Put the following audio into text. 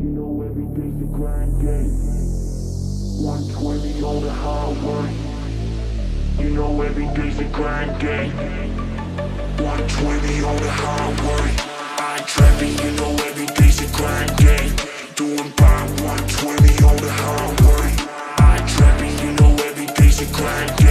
You know every day's a grind day 120 on the highway. You know every day's a grind day 120 on the highway. I'm trapping, you know every day's a grind day Doing by 120 on the highway. I'm trapping, you know every day's a grind day